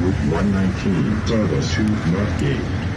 Route 119 service to Northgate.